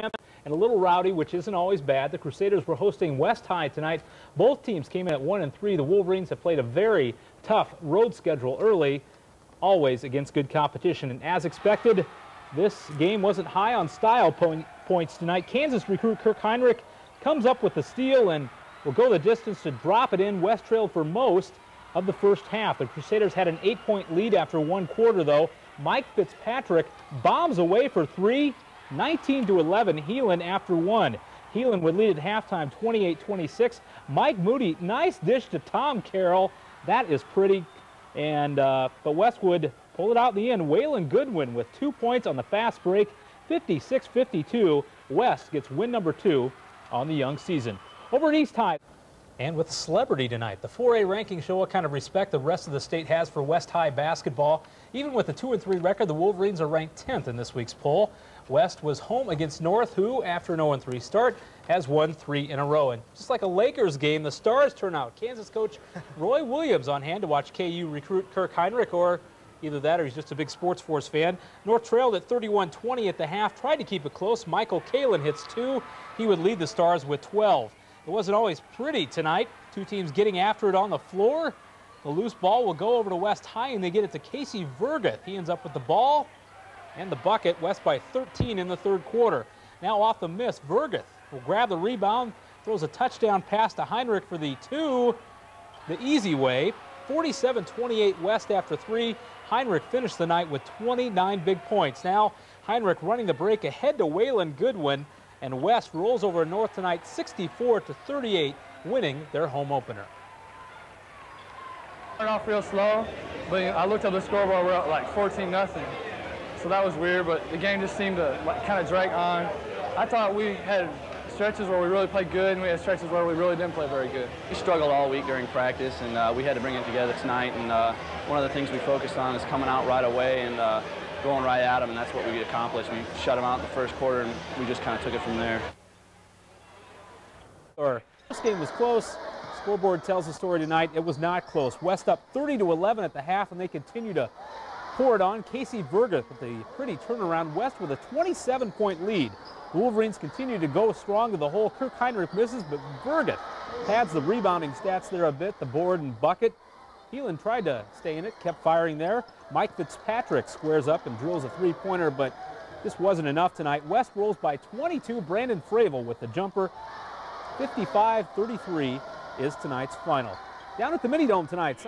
and a little rowdy, which isn't always bad. The Crusaders were hosting West High tonight. Both teams came in at 1 and 3. The Wolverines have played a very tough road schedule early, always against good competition. And as expected, this game wasn't high on style po points tonight. Kansas recruit Kirk Hinrich comes up with the steal and will go the distance to drop it in. West trailed for most of the first half. The Crusaders had an eight-point lead after one quarter, though. Mike Fitzpatrick bombs away for three 19 to 11, Heelan after one. Heelan would lead at halftime 28-26. Mike Moody, nice dish to Tom Carroll. That is pretty. And uh, but Westwood pulled it out in the end. Waylon Goodwin with two points on the fast break, 56-52. West gets win number two on the young season. Over at East High. And with celebrity tonight, the 4A ranking show what kind of respect the rest of the state has for West High basketball. Even with a 2 and 3 record, the Wolverines are ranked 10th in this week's poll. West was home against North, who, after an 0-3 start, has won three in a row. And just like a Lakers game, the Stars turn out. Kansas coach Roy Williams on hand to watch KU recruit Kirk Hinrich, or either that or he's just a big Sports Force fan. North trailed at 31-20 at the half, tried to keep it close. Michael Kalen hits two. He would lead the Stars with 12. It wasn't always pretty tonight. Two teams getting after it on the floor. The loose ball will go over to West High, and they get it to Casey Verga. He ends up with the ball and the bucket. West by 13 in the third quarter. Now off the miss, Vergeth will grab the rebound, throws a touchdown pass to Hinrich for the two, the easy way. 47-28 West after three. Hinrich finished the night with 29 big points. Now Hinrich running the break ahead to Waylon Goodwin, and West rolls over North tonight 64 to 38, winning their home opener. Started off real slow, but I looked at the scoreboard, we're up like 14 nothing. So that was weird, but the game just seemed to like, kind of drag on. I thought we had stretches where we really played good, and we had stretches where we really didn't play very good. We struggled all week during practice, and uh, we had to bring it together tonight. And uh, one of the things we focused on is coming out right away and uh, going right at them, and that's what we accomplished. We shut them out in the first quarter, and we just kind of took it from there. This game was close. Scoreboard tells the story tonight. It was not close. West up 30 to 11 at the half, and they continue to pour it on. Casey Verga with a pretty turnaround. West with a 27-point lead. The Wolverines continue to go strong to the hole. Kirk Hinrich misses, but Verga pads the rebounding stats there a bit, the board and bucket. Heelan tried to stay in it, kept firing there. Mike Fitzpatrick squares up and drills a three-pointer, but this wasn't enough tonight. West rolls by 22. Brandon Fravel with the jumper. 55-33 is tonight's final. Down at the Mini Dome tonight.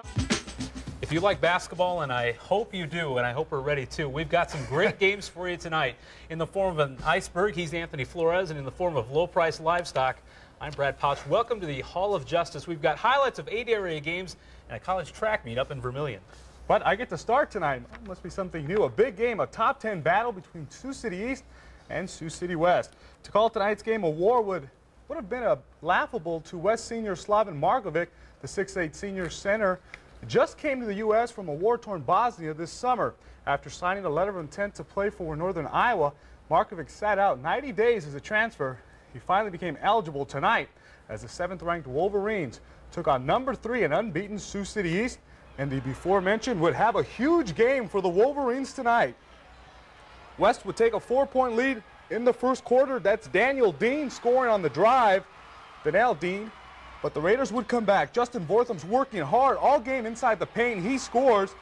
If you like basketball, and I hope you do, and I hope we're ready too, we've got some great games for you tonight. In the form of an iceberg, he's Anthony Flores, and in the form of low-price livestock, I'm Brad Pouch. Welcome to the Hall of Justice. We've got highlights of eight area games and a college track meet up in Vermillion. But I get to start tonight. Must be something new. A big game, a top 10 battle between Sioux City East and Sioux City West. To call tonight's game a war would, would have been a laughable to West senior Slaven Markovic, the 6'8 senior center just came to the U.S. from a war-torn Bosnia this summer. After signing a letter of intent to play for Northern Iowa, Markovic sat out 90 days as a transfer. He finally became eligible tonight as the seventh-ranked Wolverines took on number three and unbeaten Sioux City East, and the before mentioned would have a huge game for the Wolverines tonight. West would take a four-point lead in the first quarter. That's Daniel Dean scoring on the drive. Vanell Dean but the Raiders would come back. Justin Vortham's working hard all game inside the paint. He scores.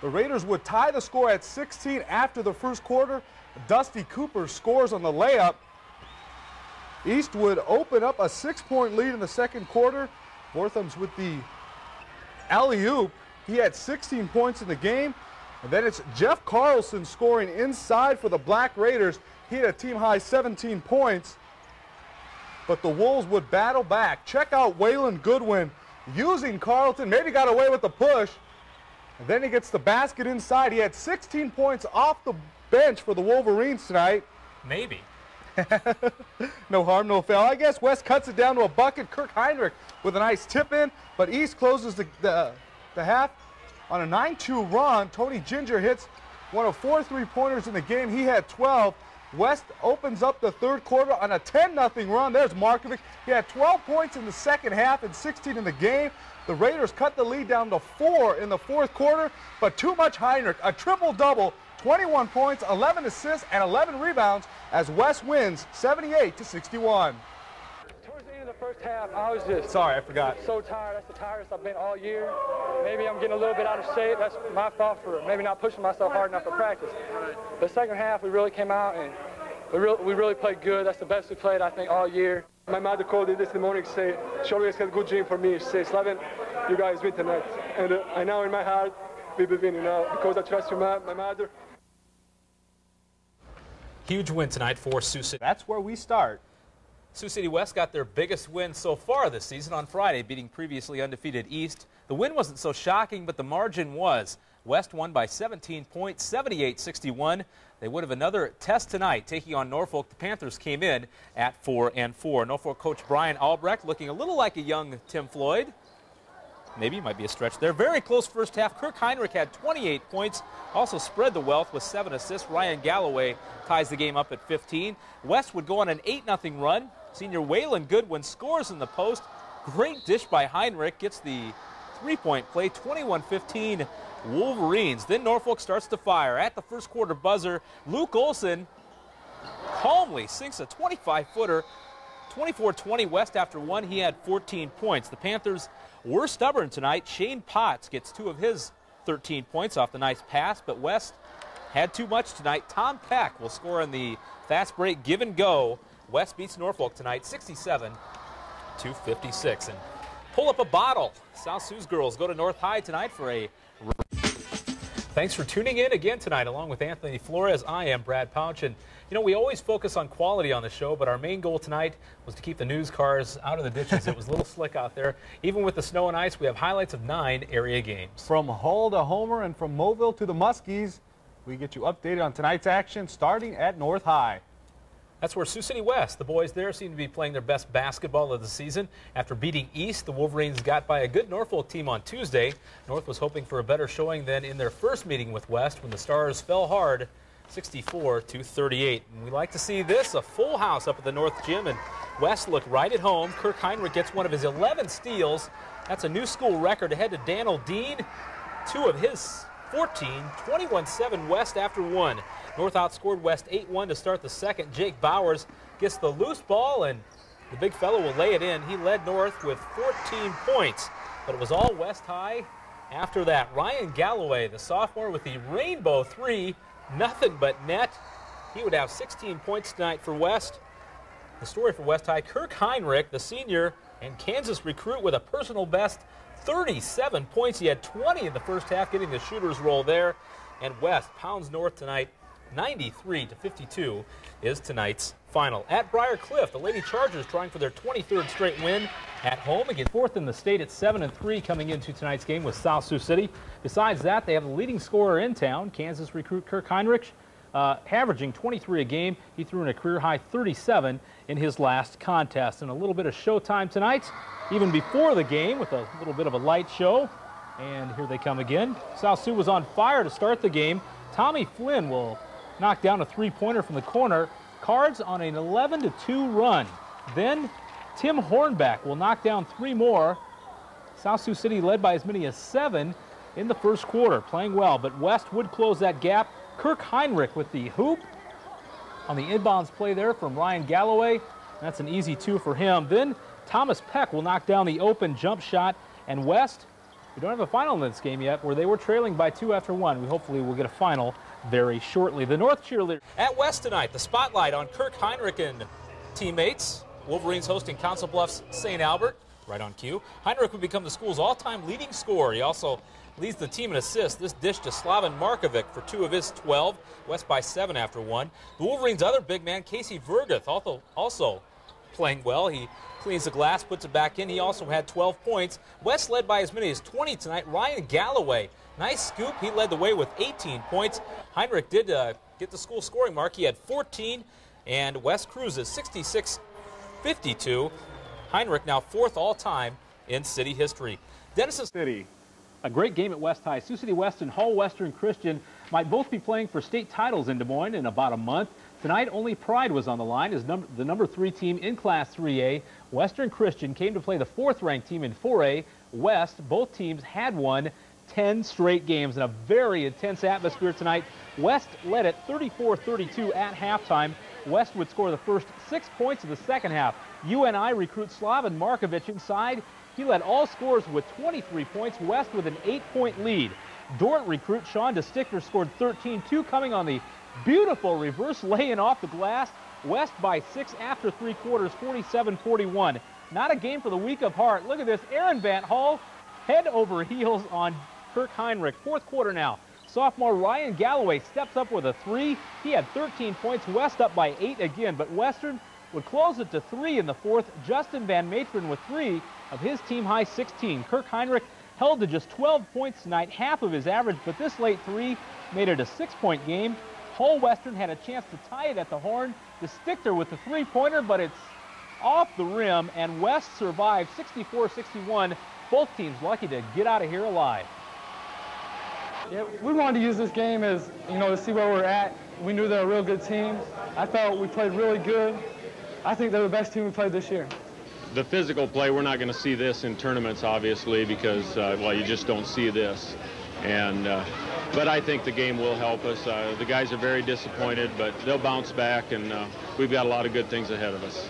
The Raiders would tie the score at 16 after the first quarter. Dusty Cooper scores on the layup. East would open up a six-point lead in the second quarter. Vortham's with the alley-oop. He had 16 points in the game. And then it's Jeff Carlson scoring inside for the Black Raiders. He had a team-high 17 points but the Wolves would battle back. Check out Waylon Goodwin using Carlton. Maybe got away with the push. And then he gets the basket inside. He had 16 points off the bench for the Wolverines tonight. Maybe. no harm, no foul. I guess West cuts it down to a bucket. Kirk Hinrich with a nice tip in, but East closes the, the, the half on a 9-2 run. Tony Ginger hits one of four three-pointers in the game. He had 12. West opens up the third quarter on a 10-0 run. There's Markovic. He had 12 points in the second half and 16 in the game. The Raiders cut the lead down to four in the fourth quarter, but too much Hinrich. A triple-double, 21 points, 11 assists, and 11 rebounds as West wins 78 to 61. Towards the end of the first half, I was just Sorry, I forgot. so tired. That's the tiredest I've been all year. Maybe I'm getting a little bit out of shape. That's my fault for maybe not pushing myself hard enough for practice. The second half, we really came out and we really, we really played good. That's the best we played, I think, all year. My mother called me this morning, say she always had a good dream for me. She says, Slaven, you guys win tonight. And uh, I know in my heart we will win, you know, because I trust your ma- my mother. Huge win tonight for Sioux City. That's where we start. Sioux City West got their biggest win so far this season on Friday, beating previously undefeated East. The win wasn't so shocking, but the margin was. West won by 17 points, 78-61. They would have another test tonight, taking on Norfolk. The Panthers came in at 4 and 4. Norfolk coach Brian Albrecht looking a little like a young Tim Floyd. Maybe might be a stretch there. Very close first half. Kirk Hinrich had 28 points, also spread the wealth with seven assists. Ryan Galloway ties the game up at 15. West would go on an 8 0 run. Senior Waylon Goodwin scores in the post. Great dish by Hinrich, gets the three point play, 21 15 Wolverines. Then Norfolk starts to fire. At the first quarter buzzer, Luke Olson calmly sinks a 25 footer. 24 20 West after one. He had 14 points. The Panthers were stubborn tonight. Shane Potts gets two of his 13 points off the nice pass, but West had too much tonight. Tom Peck will score in the fast break give and go. West beats Norfolk tonight 67 to 56. And pull up a bottle. South Sioux girls go to North High tonight for a Thanks for tuning in again tonight, along with Anthony Flores. I am Brad Pouch, and you know we always focus on quality on the show, but our main goal tonight was to keep the news cars out of the ditches. it was a little slick out there. Even with the snow and ice, we have highlights of nine area games. From Hull to Homer and from Mobile to the Muskies, we get you updated on tonight's action starting at North High. That's where Sioux City West, the boys there seem to be playing their best basketball of the season. After beating East, the Wolverines got by a good Norfolk team on Tuesday. North was hoping for a better showing than in their first meeting with West when the Stars fell hard 64 to 38. And we like to see this, a full house up at the North Gym, and West look right at home. Kirk Hinrich gets one of his 11 steals. That's a new school record ahead to Daniel Dean. Two of his 14, 21-7 West after one. North outscored West 8-1 to start the second. Jake Bowers gets the loose ball, and the big fellow will lay it in. He led North with 14 points, but it was all West High after that. Ryan Galloway, the sophomore with the rainbow three, nothing but net. He would have 16 points tonight for West. The story for West High, Kirk Hinrich, the senior and Kansas recruit with a personal best 37 points. He had 20 in the first half, getting the shooter's roll there. And West pounds North tonight 93 to 52 is tonight's final. At Briar Cliff, the Lady Chargers trying for their 23rd straight win at home again. Fourth in the state at 7 and 3 coming into tonight's game with South Sioux City. Besides that, they have the leading scorer in town, Kansas recruit Kirk Hinrich, uh, averaging 23 a game. He threw in a career high 37 in his last contest. And a little bit of showtime tonight, even before the game, with a little bit of a light show. And here they come again. South Sioux was on fire to start the game. Tommy Flynn will knock down a three-pointer from the corner. Cards on an 11 to 2 run. Then Tim Hornback will knock down three more. South Sioux City led by as many as seven in the first quarter, playing well, but West would close that gap. Kirk Hinrich with the hoop on the inbounds play there from Ryan Galloway. That's an easy two for him. Then Thomas Peck will knock down the open jump shot, and West, we don't have a final in this game yet, where they were trailing by two after one. We hopefully will get a final very shortly. The North cheerleader at West tonight, the spotlight on Kirk Hinrich and teammates. Wolverines hosting Council Bluffs St. Albert, right on cue. Hinrich would become the school's all-time leading scorer. He also leads the team in assists. This dish to Slaven Markovic for two of his 12. West by seven after one. The Wolverines' other big man, Casey Verguth, also, also playing well. He cleans the glass, puts it back in. He also had 12 points. West led by as many as 20 tonight. Ryan Galloway, nice scoop. He led the way with 18 points. Hinrich did uh, get the school scoring mark. He had 14, and West cruises 66 52. Hinrich now fourth all time in city history. Denison City. a great game at West High. Sioux City West and Hull Western Christian might both be playing for state titles in Des Moines in about a month. Tonight, only Pride was on the line as the number three team in Class 3A. Western Christian came to play the fourth ranked team in 4A. West, both teams had won 10 straight games in a very intense atmosphere tonight. West led at 34-32 at halftime. West would score the first six points of the second half. UNI recruit Slaven Markovic inside. He led all scores with 23 points. West with an eight-point lead. Dordt recruit Sean DeStickler scored 13-2 coming on the beautiful reverse lay-in off the glass. West by six after three quarters, 47-41. Not a game for the weak of heart. Look at this. Aaron Van Hall head over heels on Kirk Hinrich. Fourth quarter now. Sophomore Ryan Galloway steps up with a three. He had 13 points. West up by eight again, but Western would close it to three in the fourth. Justin Van Matron with three of his team high 16. Kirk Hinrich held to just 12 points tonight, half of his average, but this late three made it a six-point game. Hull Western had a chance to tie it at the horn. DeStickler with the three-pointer, but it's off the rim, and West survived 64-61. Both teams lucky to get out of here alive. Yeah, we wanted to use this game as, you know, to see where we're at. We knew they're a real good team. I felt we played really good. I think they're the best team we played this year. The physical play, we're not going to see this in tournaments, obviously, because, uh, well, you just don't see this. And, uh, but I think the game will help us. Uh, the guys are very disappointed, but they'll bounce back, and uh, we've got a lot of good things ahead of us.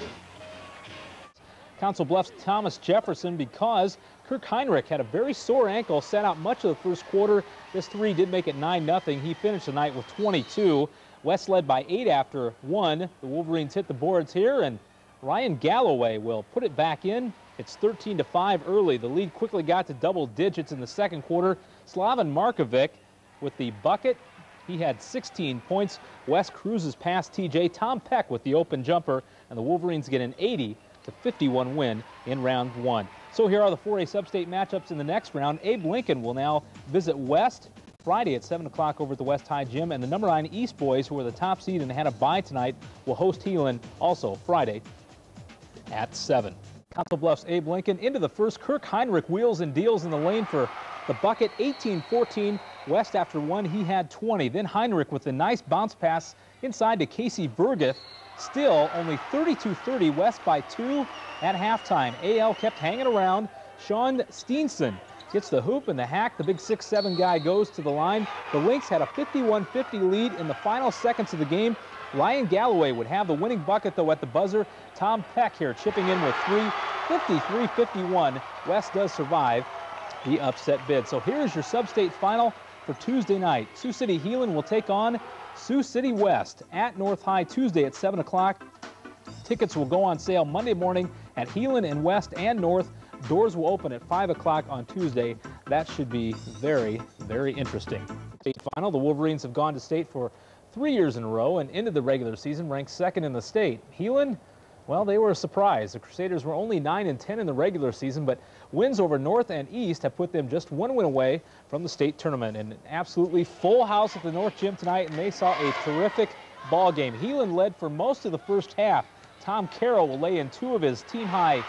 Council Bluffs Thomas Jefferson because Kirk Hinrich had a very sore ankle, sat out much of the first quarter. This three did make it 9-0. He finished the night with 22. West led by eight after one. The Wolverines hit the boards here, and Ryan Galloway will put it back in. It's 13 to 5 early. The lead quickly got to double digits in the second quarter. Slaven Markovic with the bucket. He had 16 points. West cruises past TJ. Tom Peck with the open jumper, and the Wolverines get an 80 to 51 win in round one. So here are the 4A sub-state matchups in the next round. Abe Lincoln will now visit West Friday at 7 o'clock over at the West High Gym. And the number 9 East Boys, who are the top seed and had a bye tonight, will host Heelan also Friday at 7. Council Bluffs Abe Lincoln into the first. Kirk Hinrich wheels and deals in the lane for the bucket 18-14. West after one, he had 20. Then Hinrich with a nice bounce pass inside to Casey Burgeth. Still only 32-30, West by two at halftime. AL kept hanging around. Sean Steenson gets the hoop and the hack. The big 6'7 guy goes to the line. The Lynx had a 51-50 lead in the final seconds of the game. Ryan Galloway would have the winning bucket, though, at the buzzer. Tom Peck here chipping in with three. 53-51. West does survive the upset bid. So here's your sub-state final for Tuesday night. Sioux City Heelan will take on Sioux City West at North High Tuesday at 7 o'clock. Tickets will go on sale Monday morning at Heelan and West and North. Doors will open at 5 o'clock on Tuesday. That should be very, very interesting. State final, the Wolverines have gone to state for three years in a row and ended the regular season ranked second in the state. Heelan well, they were a surprise. The Crusaders were only 9 and 10 in the regular season, but wins over North and East have put them just one win away from the state tournament. And an absolutely full house at the North Gym tonight, and they saw a terrific ball game. Heelan led for most of the first half. Tom Carroll will lay in two of his team high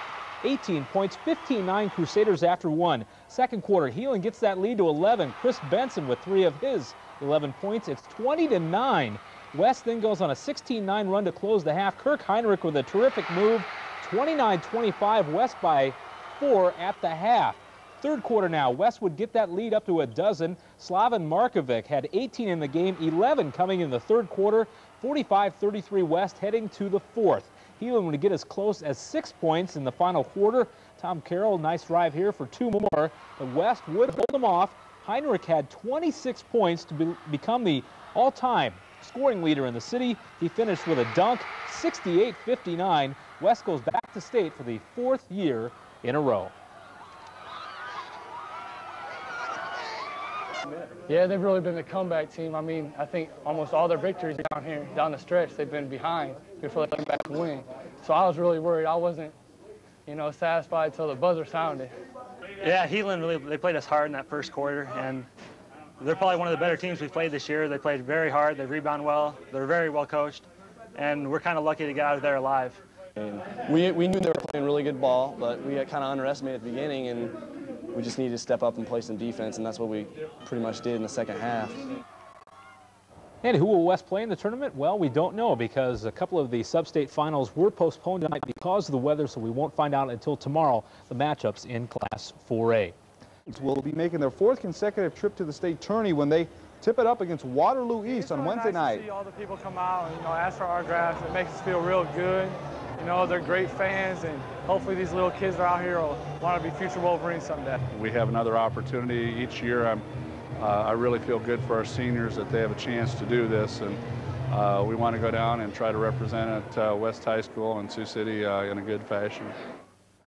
18 points, 15-9 Crusaders after one. Second quarter, Heelan gets that lead to 11. Chris Benson with three of his 11 points. It's 20 to 9 West then goes on a 16-9 run to close the half. Kirk Hinrich with a terrific move. 29-25, West by four at the half. Third quarter now, West would get that lead up to a dozen. Slaven Markovic had 18 in the game, 11 coming in the third quarter. 45-33 West heading to the fourth. Heelan would get as close as six points in the final quarter. Tom Carroll, nice drive here for two more. The West would hold them off. Hinrich had 26 points to be, become the all-time scoring leader in the city. He finished with a dunk, 68-59. West goes back to state for the fourth year in a row. Yeah, they've really been the comeback team. I mean, I think almost all their victories down here, down the stretch, they've been behind before they came back to win. So I was really worried. I wasn't, you know, satisfied until the buzzer sounded. Yeah, Heelan really they played us hard in that first quarter, and they're probably one of the better teams we've played this year. They played very hard. They rebound well. They're very well coached, and we're kind of lucky to get out of there alive. We, we knew they were playing really good ball, but we kind of underestimated at the beginning, and we just needed to step up and play some defense, and that's what we pretty much did in the second half. And who will West play in the tournament? Well, we don't know because a couple of the sub-state finals were postponed tonight because of the weather, so we won't find out until tomorrow the matchups in Class 4A. will be making their fourth consecutive trip to the state tourney when they tip it up against Waterloo East on really Wednesday nice night. To see all the people come out and you know ask for autographs. It makes us feel real good. You know they're great fans, and hopefully these little kids that are out here will want to be future Wolverines someday. We have another opportunity each year. I'm, I really feel good for our seniors that they have a chance to do this, and uh, we want to go down and try to represent at uh, West High School in Sioux City uh, in a good fashion.